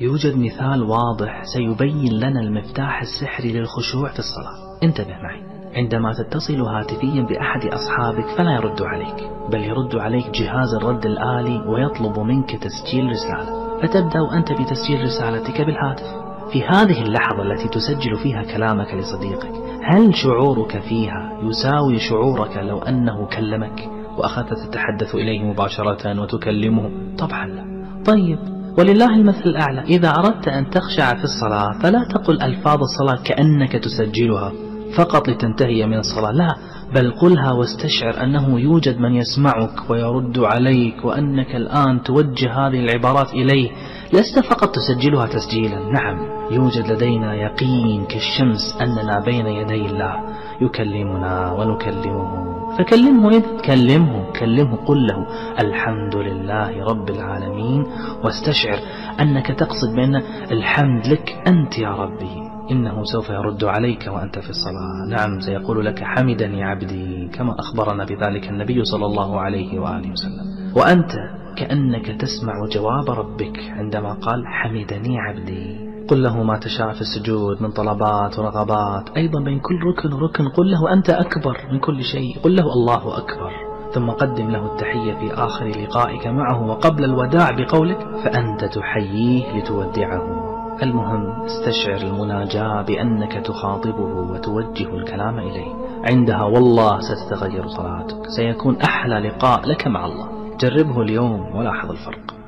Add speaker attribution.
Speaker 1: يوجد مثال واضح سيبين لنا المفتاح السحري للخشوع في الصلاة. انتبه معي. عندما تتصل هاتفيا بأحد أصحابك فلا يرد عليك بل يرد عليك جهاز الرد الآلي ويطلب منك تسجيل رسالة. فتبدأ أنت بتسجيل رسالتك بالهاتف. في هذه اللحظة التي تسجل فيها كلامك لصديقك هل شعورك فيها يساوي شعورك لو أنه كلمك وأخذت تتحدث إليه مباشرة وتكلمه؟ طبعا لا. طيب ولله المثل الأعلى. إذا أردت أن تخشع في الصلاة فلا تقل ألفاظ الصلاة كأنك تسجلها فقط لتنتهي من الصلاة. لا بل قلها واستشعر أنه يوجد من يسمعك ويرد عليك وأنك الآن توجه هذه العبارات إليه. لست فقط تسجلها تسجيلا. نعم يوجد لدينا يقين كالشمس أننا بين يدي الله. يكلمنا ونكلمه. فكلمه إذ كلمه كلمه قل له الحمد لله رب العالمين واستشعر أنك تقصد بأن الحمد لك أنت يا ربي. إنه سوف يرد عليك وأنت في الصلاة. نعم سيقول لك حمدني عبدي كما أخبرنا بذلك النبي صلى الله عليه وآله وسلم. وأنت كأنك تسمع جواب ربك عندما قال حمدني عبدي. قل له ما تشاء في السجود من طلبات ورغبات. أيضا بين كل ركن وركن قل له أنت أكبر من كل شيء. قل له الله أكبر. ثم قدم له التحية في آخر لقائك معه وقبل الوداع بقولك فأنت تحييه لتودعه. المهم استشعر المناجاة بأنك تخاطبه وتوجه الكلام إليه. عندها والله ستتغير صلاتك. سيكون أحلى لقاء لك مع الله. جربه اليوم ولاحظ الفرق.